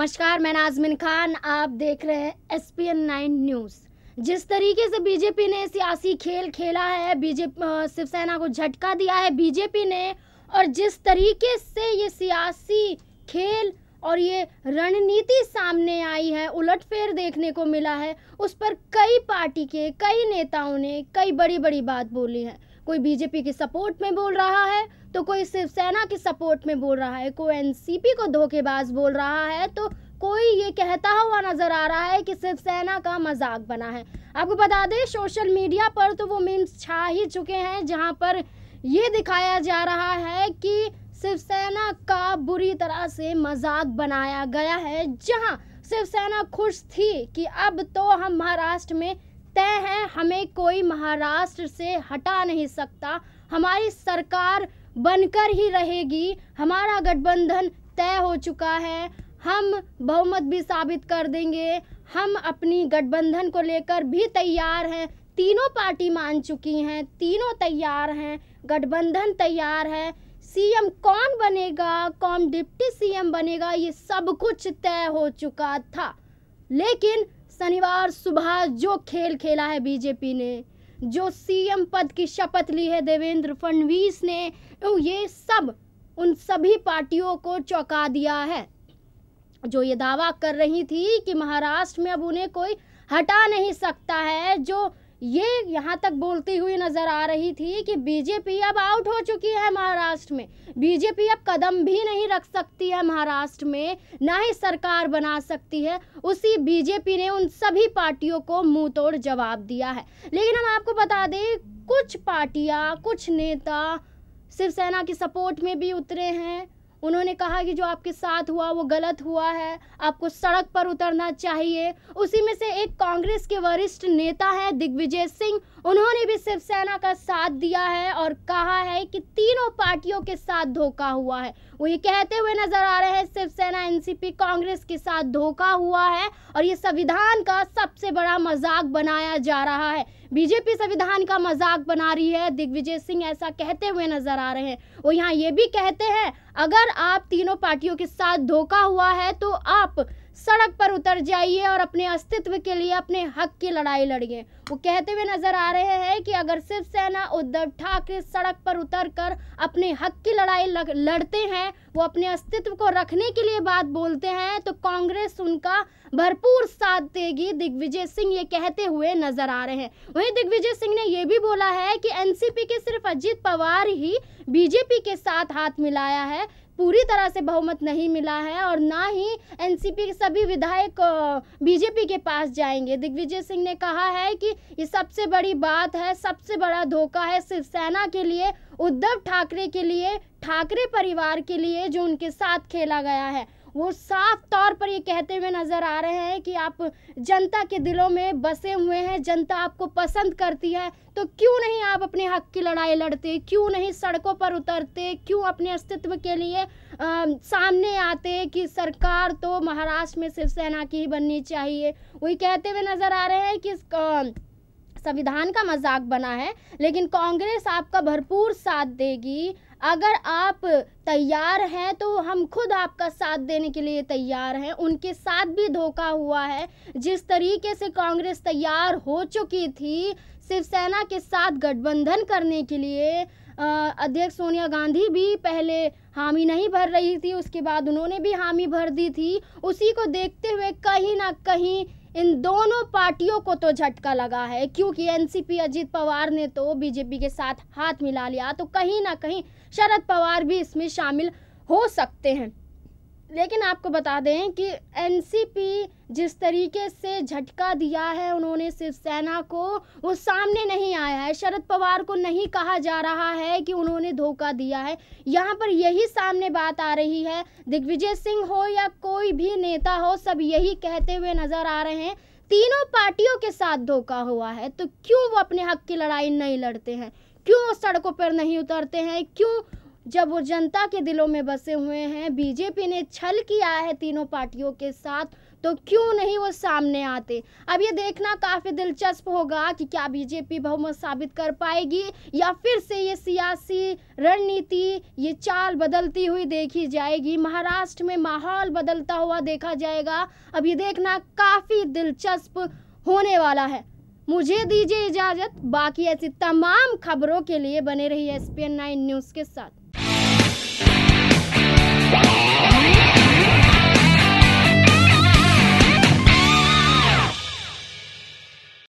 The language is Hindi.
नमस्कार, मैं नाजमिन खान, आप देख रहे हैं S P N nine news. जिस तरीके से बीजेपी ने सियासी खेल खेला है बीजेपी शिवसेना को झटका दिया है बीजेपी ने, और जिस तरीके से ये सियासी खेल और ये रणनीति सामने आई है, उलटफेर देखने को मिला है, उस पर कई पार्टी के, कई नेताओं ने कई बड़ी बड़ी बात बोली है। कोई बीजेपी की सपोर्ट में बोल रहा है तो कोई शिवसेना की सपोर्ट में बोल रहा है, कोई एनसीपी को धोखेबाज बोल रहा है तो कोई ये कहता हुआ नज़र आ रहा है कि शिवसेना का मज़ाक बना है। आपको बता दें, सोशल मीडिया पर तो वो मीम्स छा ही चुके हैं, जहाँ पर ये दिखाया जा रहा है कि शिवसेना का बुरी तरह से मज़ाक बनाया गया है, जहाँ शिवसेना खुश थी कि अब तो हम महाराष्ट्र में तय है, हमें कोई महाराष्ट्र से हटा नहीं सकता। हमारी सरकार बनकर ही रहेगी। हमारा गठबंधन तय हो चुका है। हम बहुमत भी साबित कर देंगे। हम अपनी गठबंधन को लेकर भी तैयार हैं। तीनों पार्टी मान चुकी हैं। तीनों तैयार हैं। गठबंधन तैयार है। सीएम कौन बनेगा? कौन डिप्टी सीएम बनेगा? ये सब कुछ तय हो चुका था। लेकिन शनिवार सुबह जो खेल खेला है बीजेपी ने, जो सीएम पद की शपथ ली है देवेंद्र फडणवीस ने ये सब उन सभी पार्टियों को चौंका दिया है। जो ये दावा कर रही थी कि महाराष्ट्र में अब उन्हें कोई हटा नहीं सकता है, जो ये यहाँ तक बोलती हुई नज़र आ रही थी कि बीजेपी अब आउट हो चुकी है महाराष्ट्र में। बीजेपी अब कदम भी नहीं रख सकती है महाराष्ट्र में, ना ही सरकार बना सकती है। उसी बीजेपी ने उन सभी पार्टियों को मुँह तोड़ जवाब दिया है। लेकिन हम आपको बता दें, कुछ पार्टियाँ, कुछ नेता शिवसेना की सपोर्ट में भी उतरे हैं। उन्होंने कहा कि जो आपके साथ हुआ, वो गलत हुआ है। आपको सड़क पर उतरना चाहिए। उसी में से एक कांग्रेस के वरिष्ठ नेता है दिग्विजय सिंह। उन्होंने भी शिवसेना का साथ दिया है और कहा है कि तीनों पार्टियों के साथ धोखा हुआ है। वो ये कहते हुए नज़र आ रहे हैं, शिवसेना, एनसीपी, कांग्रेस के साथ धोखा हुआ है और ये संविधान का सबसे बड़ा मज़ाक बनाया जा रहा है। बीजेपी संविधान का मज़ाक बना रही है। दिग्विजय सिंह ऐसा कहते हुए नज़र आ रहे हैं। वो यहाँ ये भी कहते हैं, अगर आप तीनों पार्टियों के साथ धोखा हुआ है तो आप सड़क पर उतर जाइए और अपने अस्तित्व के लिए अपने हक की लड़ाई लड़िए। वो कहते हुए नज़र आ रहे हैं कि अगर शिवसेना उद्धव ठाकरे सड़क पर उतर कर अपने हक की लड़ाई लड़ते हैं, वो अपने अस्तित्व को रखने के लिए बात बोलते हैं तो कांग्रेस उनका भरपूर साथ देगी, दिग्विजय सिंह ये कहते हुए नज़र आ रहे हैं। वहीं दिग्विजय सिंह ने यह भी बोला है कि एनसीपी के सिर्फ़ अजीत पवार ही बीजेपी के साथ हाथ मिलाया है पूरी तरह से बहुमत नहीं मिला है और ना ही एनसीपी के सभी विधायक बीजेपी के पास जाएँगे। दिग्विजय सिंह ने कहा है कि ये सबसे बड़ी बात है, सबसे बड़ा धोखा है शिवसेना के लिए, उद्धव ठाकरे के लिए, ठाकरे परिवार के लिए जो उनके साथ खेला गया है। वो साफ़ तौर पर ये कहते हुए नज़र आ रहे हैं कि आप जनता के दिलों में बसे हुए हैं जनता आपको पसंद करती है तो क्यों नहीं आप अपने हक की लड़ाई लड़ते? क्यों नहीं सड़कों पर उतरते? क्यों अपने अस्तित्व के लिए आ, सामने आते कि सरकार तो महाराष्ट्र में शिवसेना की ही बननी चाहिए? वही कहते हुए नज़र आ रहे हैं कि संविधान का मज़ाक बना है लेकिन कांग्रेस आपका भरपूर साथ देगी। अगर आप तैयार हैं तो हम खुद आपका साथ देने के लिए तैयार हैं। उनके साथ भी धोखा हुआ है। जिस तरीके से कांग्रेस तैयार हो चुकी थी, शिवसेना के साथ गठबंधन करने के लिए अध्यक्ष सोनिया गांधी भी पहले हामी नहीं भर रही थी, उसके बाद उन्होंने भी हामी भर दी थी। उसी को देखते हुए कहीं ना कहीं इन दोनों पार्टियों को तो झटका लगा है। क्योंकि एनसीपी अजीत पवार ने तो बीजेपी के साथ हाथ मिला लिया तो कहीं ना कहीं शरद पवार भी इसमें शामिल हो सकते हैं। लेकिन आपको बता दें कि एनसीपी जिस तरीके से झटका दिया है उन्होंने शिवसेना को, वो सामने नहीं आया है। शरद पवार को नहीं कहा जा रहा है कि उन्होंने धोखा दिया है। यहाँ पर यही सामने बात आ रही है। दिग्विजय सिंह हो या कोई भी नेता हो, सब यही कहते हुए नज़र आ रहे हैं। तीनों पार्टियों के साथ धोखा हुआ है। तो क्यों वो अपने हक की लड़ाई नहीं लड़ते हैं? क्यों वो सड़कों पर नहीं उतरते हैं? क्यों जब वो जनता के दिलों में बसे हुए हैं, बीजेपी ने छल किया है तीनों पार्टियों के साथ तो क्यों नहीं वो सामने आते? अब ये देखना काफ़ी दिलचस्प होगा कि क्या बीजेपी बहुमत साबित कर पाएगी, या फिर से ये सियासी रणनीति, ये चाल बदलती हुई देखी जाएगी। महाराष्ट्र में माहौल बदलता हुआ देखा जाएगा। अब ये देखना काफ़ी दिलचस्प होने वाला है। मुझे दीजिए इजाज़त। बाकी ऐसी तमाम खबरों के लिए बने रही एस पी न्यूज़ के साथ। Yeah.